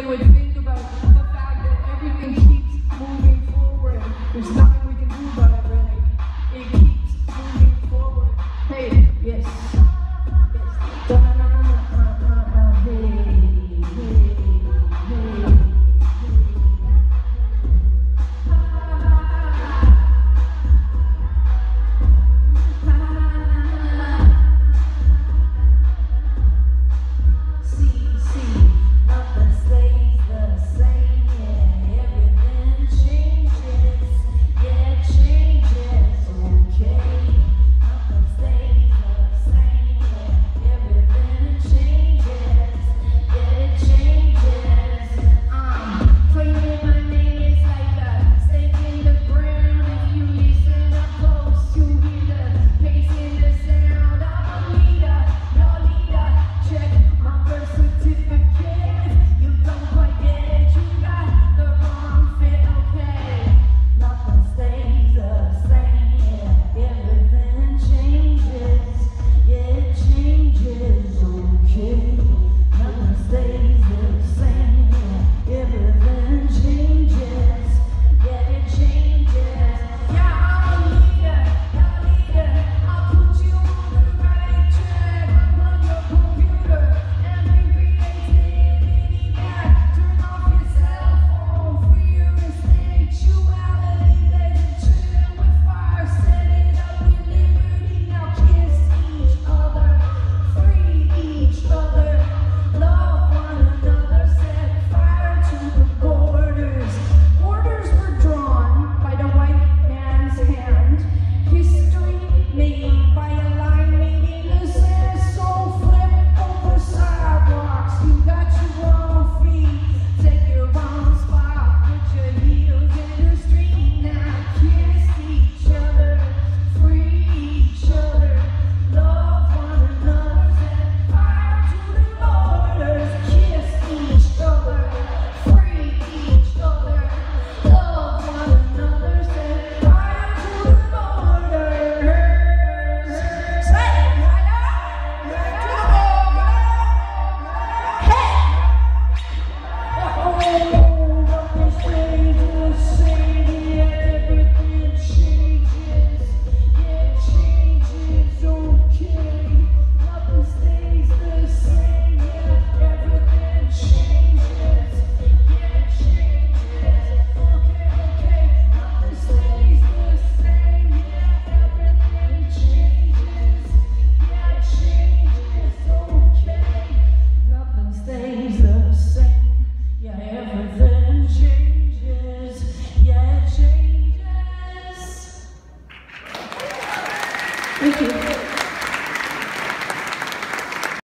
they would think about the fact that everything keeps moving forward. There's nothing we can do about it, really. It keeps moving forward. Hey, yes.